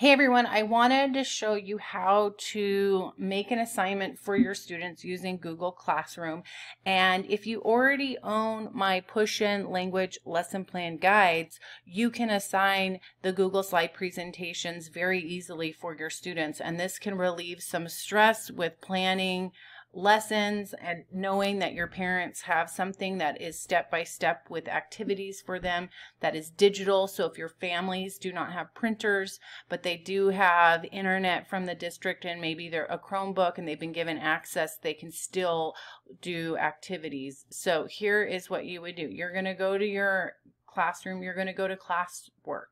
Hey everyone, I wanted to show you how to make an assignment for your students using Google Classroom. And if you already own my Push-In Language Lesson Plan guides, you can assign the Google slide presentations very easily for your students. And this can relieve some stress with planning lessons and knowing that your parents have something that is step by step with activities for them that is digital. So if your families do not have printers, but they do have internet from the district and maybe they're a Chromebook and they've been given access, they can still do activities. So here is what you would do. You're going to go to your classroom. You're going to go to classwork.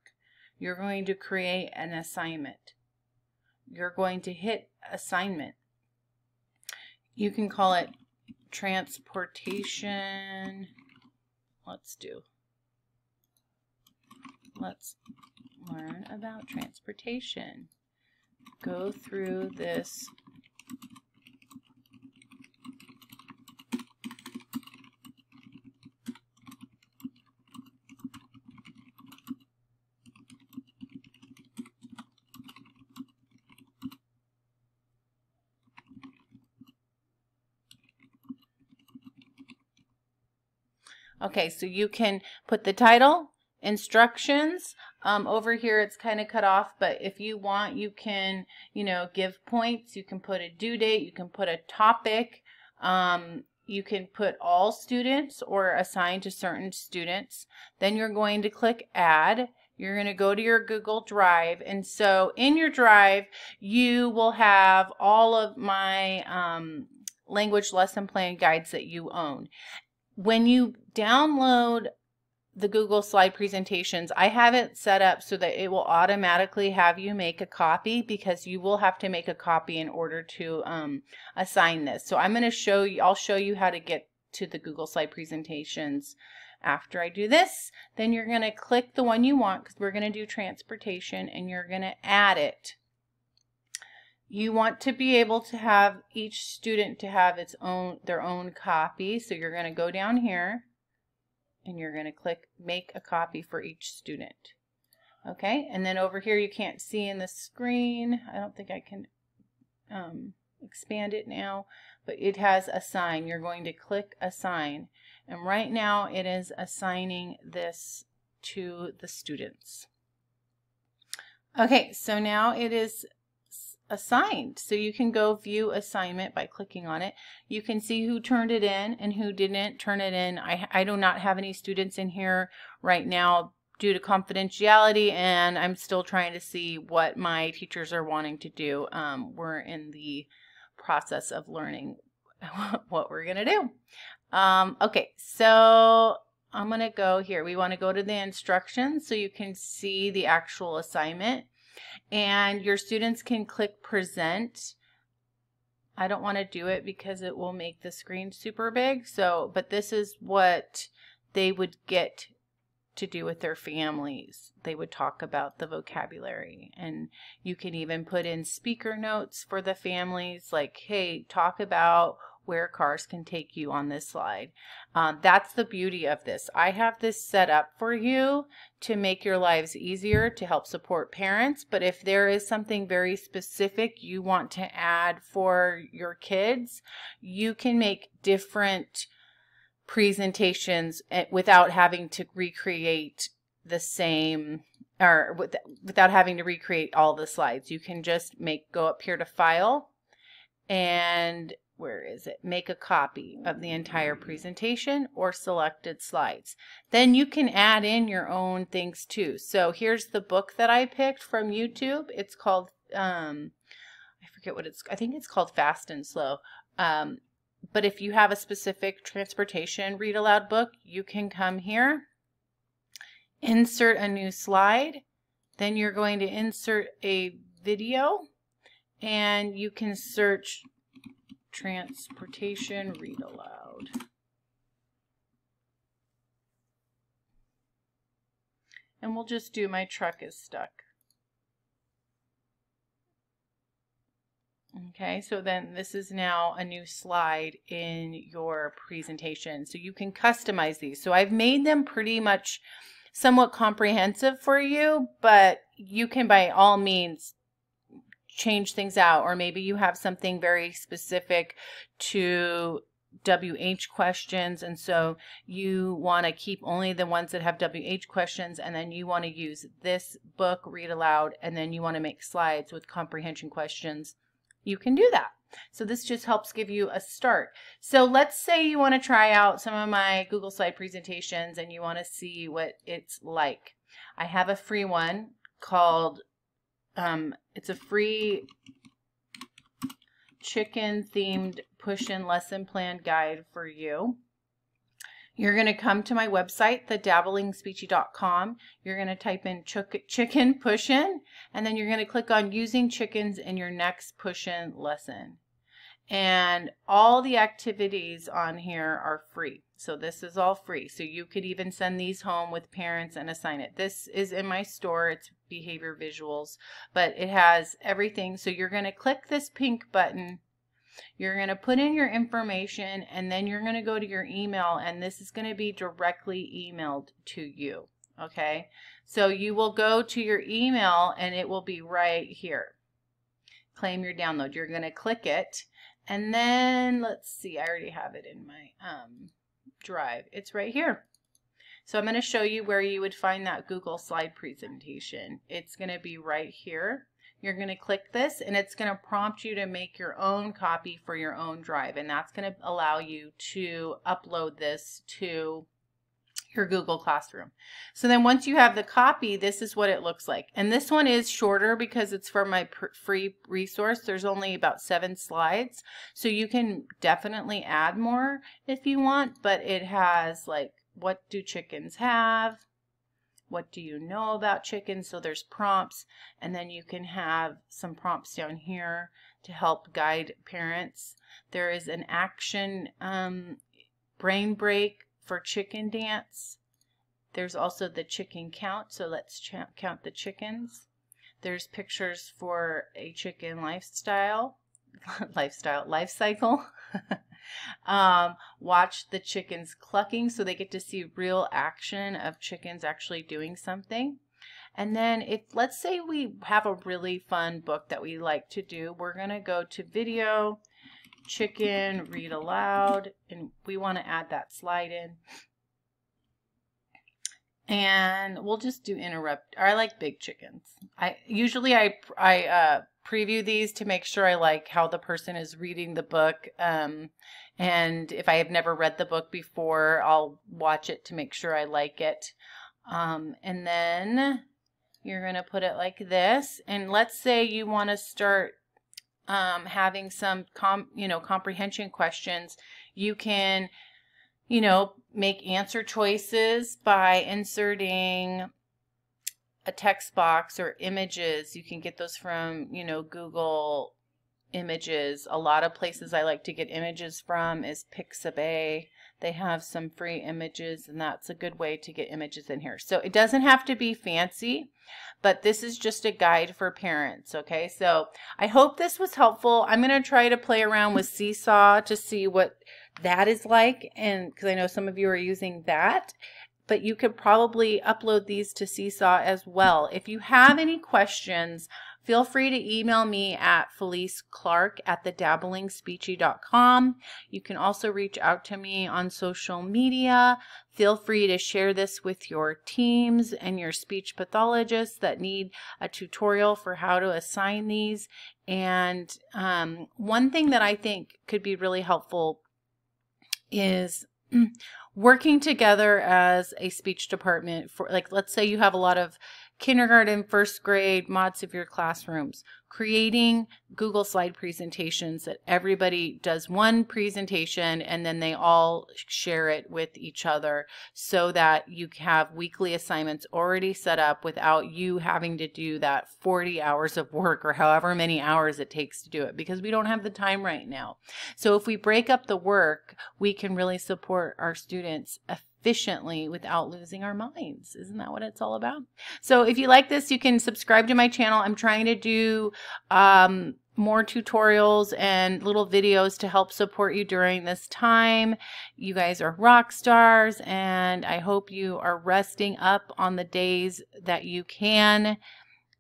You're going to create an assignment. You're going to hit assignment you can call it transportation. Let's do. Let's learn about transportation. Go through this Okay, so you can put the title, instructions. Um, over here it's kind of cut off, but if you want, you can, you know, give points. You can put a due date. You can put a topic. Um, you can put all students or assign to certain students. Then you're going to click add. You're going to go to your Google Drive. And so in your Drive, you will have all of my um, language lesson plan guides that you own when you download the Google slide presentations, I have it set up so that it will automatically have you make a copy because you will have to make a copy in order to um, assign this. So I'm going to show you, I'll show you how to get to the Google slide presentations after I do this. Then you're going to click the one you want because we're going to do transportation and you're going to add it you want to be able to have each student to have its own their own copy. So you're going to go down here and you're going to click make a copy for each student. Okay, and then over here you can't see in the screen. I don't think I can um, expand it now, but it has assign. You're going to click assign. And right now it is assigning this to the students. Okay, so now it is assigned. So you can go view assignment by clicking on it. You can see who turned it in and who didn't turn it in. I, I do not have any students in here right now due to confidentiality and I'm still trying to see what my teachers are wanting to do. Um, we're in the process of learning what we're going to do. Um, okay, so I'm going to go here. We want to go to the instructions so you can see the actual assignment and your students can click present. I don't want to do it because it will make the screen super big. So, but this is what they would get to do with their families. They would talk about the vocabulary and you can even put in speaker notes for the families like, hey, talk about where cars can take you on this slide. Um, that's the beauty of this. I have this set up for you to make your lives easier to help support parents. But if there is something very specific you want to add for your kids, you can make different presentations eh, without having to recreate the same or with, without having to recreate all the slides. You can just make go up here to file and where is it? Make a copy of the entire presentation or selected slides. Then you can add in your own things too. So here's the book that I picked from YouTube. It's called, um, I forget what it's, I think it's called Fast and Slow. Um, but if you have a specific transportation read aloud book, you can come here, insert a new slide, then you're going to insert a video and you can search transportation read aloud. And we'll just do my truck is stuck. Okay, so then this is now a new slide in your presentation. So you can customize these. So I've made them pretty much somewhat comprehensive for you, but you can by all means change things out or maybe you have something very specific to WH questions and so you want to keep only the ones that have WH questions and then you want to use this book read aloud and then you want to make slides with comprehension questions. You can do that. So this just helps give you a start. So let's say you want to try out some of my Google slide presentations and you want to see what it's like. I have a free one called um, it's a free chicken themed push in lesson plan guide for you. You're going to come to my website, thedabblingspeechie.com. You're going to type in chicken push in, and then you're going to click on using chickens in your next push in lesson. And all the activities on here are free. So this is all free. So you could even send these home with parents and assign it. This is in my store. It's behavior visuals, but it has everything. So you're going to click this pink button. You're going to put in your information and then you're going to go to your email and this is going to be directly emailed to you. Okay. So you will go to your email and it will be right here. Claim your download. You're going to click it and then let's see, I already have it in my um, drive. It's right here. So I'm going to show you where you would find that Google slide presentation. It's going to be right here. You're going to click this and it's going to prompt you to make your own copy for your own drive and that's going to allow you to upload this to your Google Classroom. So then once you have the copy, this is what it looks like. And this one is shorter because it's for my free resource. There's only about seven slides. So you can definitely add more if you want, but it has like, what do chickens have? What do you know about chickens? So there's prompts, and then you can have some prompts down here to help guide parents. There is an action um, brain break for chicken dance. There's also the chicken count, so let's count the chickens. There's pictures for a chicken lifestyle, lifestyle, life cycle. um, watch the chickens clucking so they get to see real action of chickens actually doing something. And then if, let's say we have a really fun book that we like to do, we're going to go to video chicken, read aloud, and we want to add that slide in. And we'll just do interrupt. I like big chickens. I usually I I uh, preview these to make sure I like how the person is reading the book. Um, and if I have never read the book before, I'll watch it to make sure I like it. Um, and then you're going to put it like this. And let's say you want to start um, having some you know comprehension questions, you can you know make answer choices by inserting a text box or images. You can get those from you know Google images. A lot of places I like to get images from is Pixabay. They have some free images and that's a good way to get images in here. So it doesn't have to be fancy, but this is just a guide for parents. Okay, so I hope this was helpful. I'm going to try to play around with Seesaw to see what that is like. And because I know some of you are using that but you could probably upload these to Seesaw as well. If you have any questions, feel free to email me at Felice Clark at thedabblingspeechie.com. You can also reach out to me on social media. Feel free to share this with your teams and your speech pathologists that need a tutorial for how to assign these. And um, one thing that I think could be really helpful is Mm. working together as a speech department for like let's say you have a lot of kindergarten, first grade, mod severe classrooms, creating Google slide presentations that everybody does one presentation and then they all share it with each other so that you have weekly assignments already set up without you having to do that 40 hours of work or however many hours it takes to do it because we don't have the time right now. So if we break up the work, we can really support our students efficiently without losing our minds. Isn't that what it's all about? So if you like this, you can subscribe to my channel. I'm trying to do um, more tutorials and little videos to help support you during this time. You guys are rock stars and I hope you are resting up on the days that you can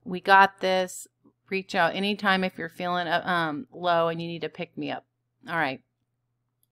We got this. Reach out anytime if you're feeling uh, um, low and you need to pick me up. All right.